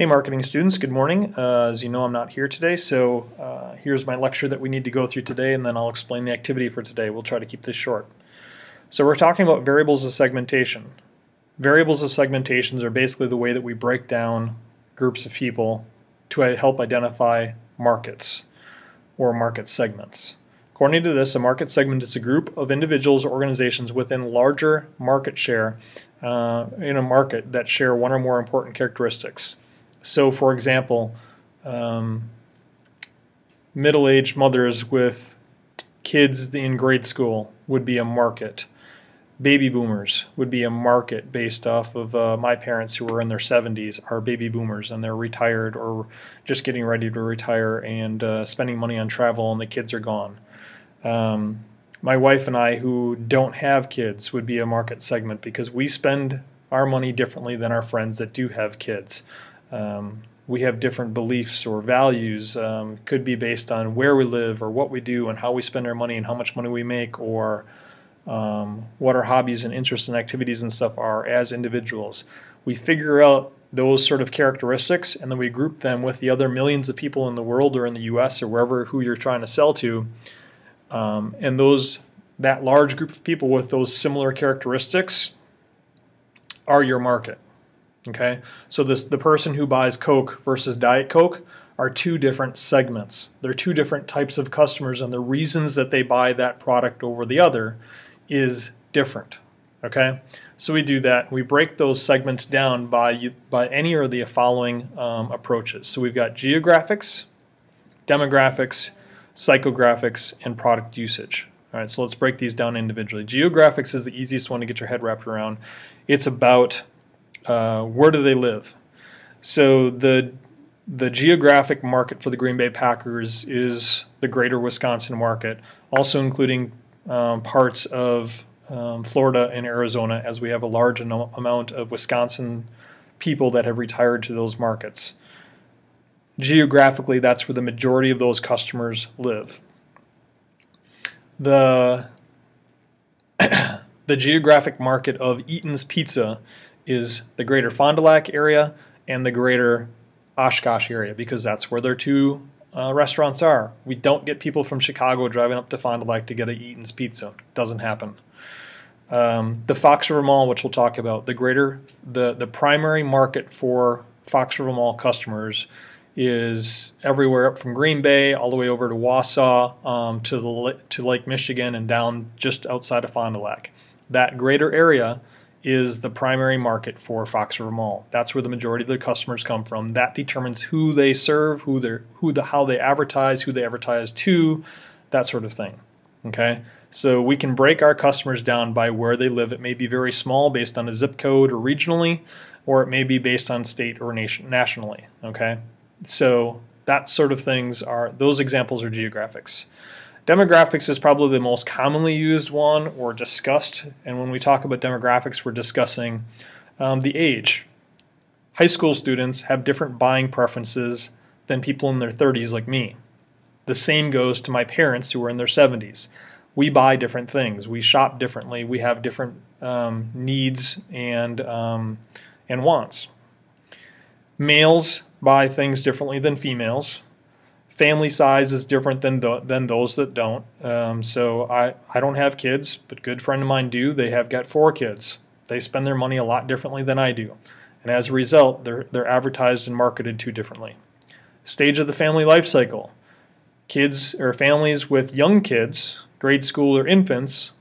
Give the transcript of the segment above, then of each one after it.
Hey marketing students, good morning. Uh, as you know I'm not here today, so uh, here's my lecture that we need to go through today and then I'll explain the activity for today. We'll try to keep this short. So we're talking about variables of segmentation. Variables of segmentations are basically the way that we break down groups of people to help identify markets or market segments. According to this, a market segment is a group of individuals or organizations within larger market share uh, in a market that share one or more important characteristics. So, for example, um, middle aged mothers with kids in grade school would be a market. Baby boomers would be a market based off of uh, my parents who are in their 70s are baby boomers and they're retired or just getting ready to retire and uh, spending money on travel and the kids are gone. Um, my wife and I, who don't have kids, would be a market segment because we spend our money differently than our friends that do have kids. Um, we have different beliefs or values. Um, could be based on where we live or what we do and how we spend our money and how much money we make or um, what our hobbies and interests and activities and stuff are as individuals. We figure out those sort of characteristics and then we group them with the other millions of people in the world or in the US or wherever who you're trying to sell to. Um, and those that large group of people with those similar characteristics are your market. Okay, so this the person who buys Coke versus Diet Coke are two different segments. They're two different types of customers, and the reasons that they buy that product over the other is different. Okay, so we do that. We break those segments down by by any of the following um, approaches. So we've got geographics, demographics, psychographics, and product usage. All right, so let's break these down individually. Geographics is the easiest one to get your head wrapped around. It's about uh, where do they live? So the the geographic market for the Green Bay Packers is the greater Wisconsin market, also including um, parts of um, Florida and Arizona, as we have a large amount of Wisconsin people that have retired to those markets. Geographically, that's where the majority of those customers live. The the geographic market of Eaton's Pizza is the greater Fond du Lac area and the greater Oshkosh area because that's where their two uh, restaurants are. We don't get people from Chicago driving up to Fond du Lac to get a Eaton's Pizza. Doesn't happen. Um, the Fox River Mall, which we'll talk about, the greater the the primary market for Fox River Mall customers is everywhere up from Green Bay all the way over to Wausau um, to the to Lake Michigan and down just outside of Fond du Lac. That greater area is the primary market for Fox River Mall. That's where the majority of their customers come from. That determines who they serve, who they who the how they advertise, who they advertise to, that sort of thing. Okay? So we can break our customers down by where they live. It may be very small based on a zip code or regionally, or it may be based on state or nation nationally. Okay? So that sort of things are those examples are geographics. Demographics is probably the most commonly used one or discussed, and when we talk about demographics, we're discussing um, the age. High school students have different buying preferences than people in their 30s like me. The same goes to my parents who are in their 70s. We buy different things. We shop differently. We have different um, needs and um, and wants. Males buy things differently than females family size is different than the, than those that don't. Um, so I, I don't have kids, but good friend of mine do. They have got four kids. They spend their money a lot differently than I do. And as a result, they're, they're advertised and marketed to differently. Stage of the family life cycle. Kids or families with young kids, grade school or infants,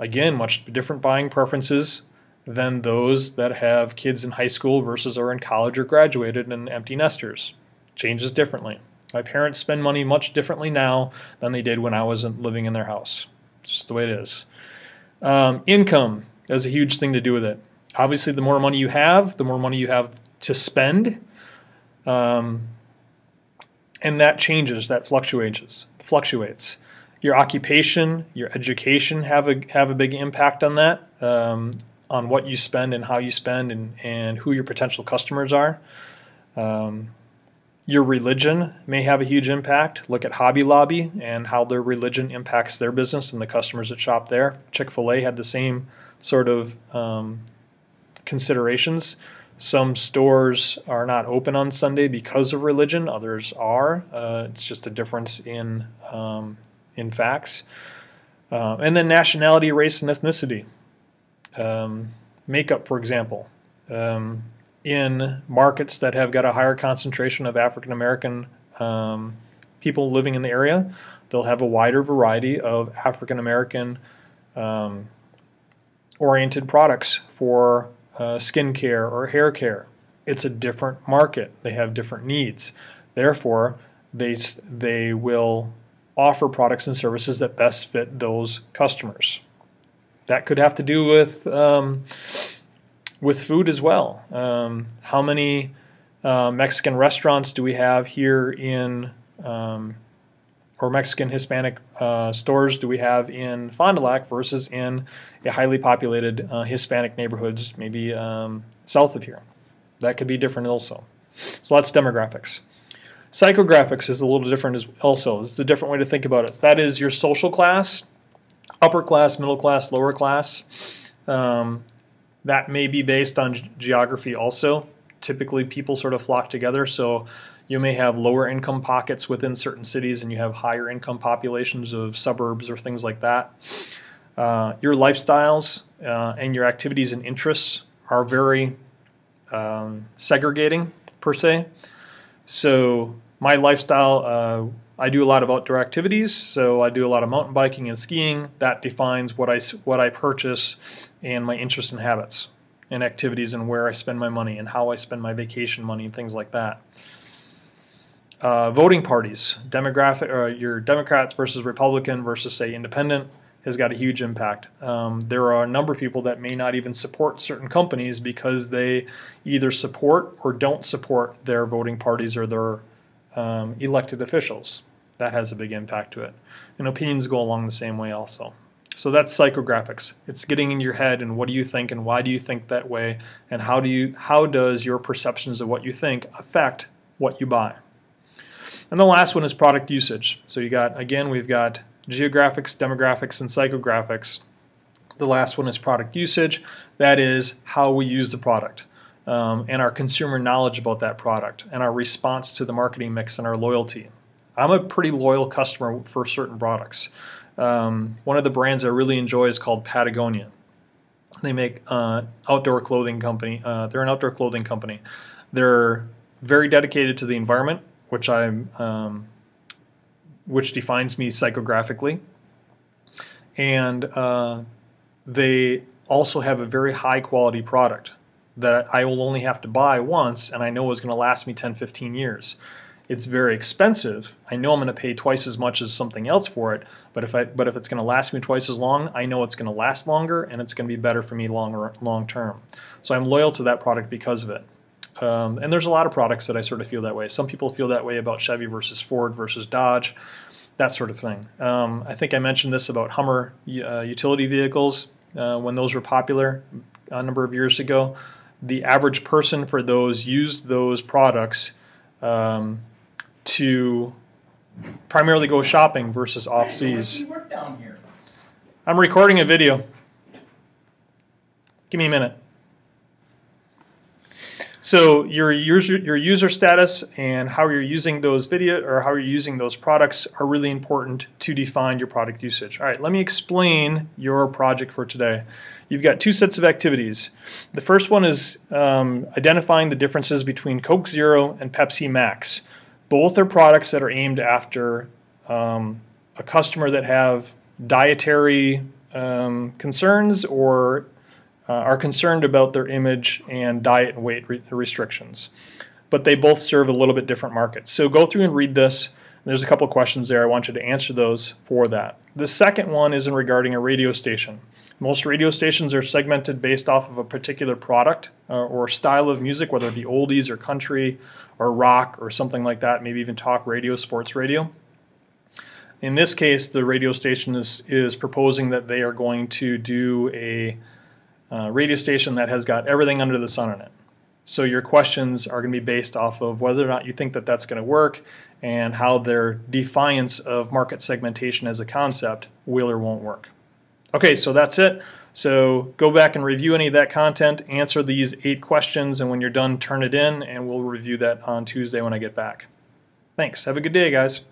again, much different buying preferences than those that have kids in high school versus are in college or graduated and empty nesters. Changes differently. My parents spend money much differently now than they did when I wasn't living in their house. It's just the way it is. Um, income has a huge thing to do with it. Obviously, the more money you have, the more money you have to spend. Um, and that changes, that fluctuates. Fluctuates. Your occupation, your education have a have a big impact on that, um, on what you spend and how you spend, and and who your potential customers are. Um, your religion may have a huge impact. Look at Hobby Lobby and how their religion impacts their business and the customers that shop there. Chick fil A had the same sort of um, considerations. Some stores are not open on Sunday because of religion. Others are. Uh, it's just a difference in um, in facts. Uh, and then nationality, race, and ethnicity. Um, makeup, for example. Um, in markets that have got a higher concentration of African American um, people living in the area, they'll have a wider variety of African American um, oriented products for uh, skin care or hair care. It's a different market. They have different needs. Therefore, they, they will offer products and services that best fit those customers. That could have to do with um, with food as well. Um, how many uh, Mexican restaurants do we have here in, um, or Mexican Hispanic uh, stores do we have in Fond du Lac versus in a highly populated uh, Hispanic neighborhoods, maybe um, south of here? That could be different also. So that's demographics. Psychographics is a little different as also. It's a different way to think about it. That is your social class, upper class, middle class, lower class. Um, that may be based on geography also. Typically, people sort of flock together. So you may have lower income pockets within certain cities, and you have higher income populations of suburbs or things like that. Uh, your lifestyles uh, and your activities and interests are very um, segregating, per se. So, my lifestyle, uh, I do a lot of outdoor activities, so I do a lot of mountain biking and skiing. That defines what I, what I purchase and my interests and habits and activities and where I spend my money and how I spend my vacation money and things like that. Uh, voting parties, demographic, or your Democrats versus Republican versus say Independent has got a huge impact. Um, there are a number of people that may not even support certain companies because they either support or don't support their voting parties or their um, elected officials that has a big impact to it. And opinions go along the same way also. So that's psychographics. It's getting in your head and what do you think and why do you think that way and how do you how does your perceptions of what you think affect what you buy. And the last one is product usage. So you got again we've got geographics, demographics and psychographics. The last one is product usage. That is how we use the product. Um, and our consumer knowledge about that product and our response to the marketing mix and our loyalty. I'm a pretty loyal customer for certain products. Um, one of the brands I really enjoy is called Patagonia. They make uh, outdoor clothing company. Uh, they're an outdoor clothing company. They're very dedicated to the environment, which I'm, um, which defines me psychographically, and uh, they also have a very high quality product that I will only have to buy once, and I know is going to last me 10, 15 years it's very expensive. I know I'm going to pay twice as much as something else for it, but if I but if it's going to last me twice as long, I know it's going to last longer and it's going to be better for me longer long term. So I'm loyal to that product because of it. Um, and there's a lot of products that I sort of feel that way. Some people feel that way about Chevy versus Ford versus Dodge, that sort of thing. Um, I think I mentioned this about Hummer uh, utility vehicles uh, when those were popular a number of years ago. The average person for those used those products um, to primarily go shopping versus off seas. I'm recording a video. Give me a minute. So your user your user status and how you're using those video or how you're using those products are really important to define your product usage. All right, let me explain your project for today. You've got two sets of activities. The first one is um, identifying the differences between Coke Zero and Pepsi Max. Both are products that are aimed after um, a customer that have dietary um, concerns or uh, are concerned about their image and diet and weight re restrictions. But they both serve a little bit different markets. So go through and read this. There's a couple questions there. I want you to answer those for that. The second one is in regarding a radio station. Most radio stations are segmented based off of a particular product uh, or style of music, whether it be oldies or country or rock or something like that, maybe even talk radio, sports radio. In this case, the radio station is, is proposing that they are going to do a uh, radio station that has got everything under the sun in it. So your questions are going to be based off of whether or not you think that that's going to work and how their defiance of market segmentation as a concept will or won't work. Okay, so that's it. So go back and review any of that content, answer these eight questions, and when you're done, turn it in, and we'll review that on Tuesday when I get back. Thanks. Have a good day, guys.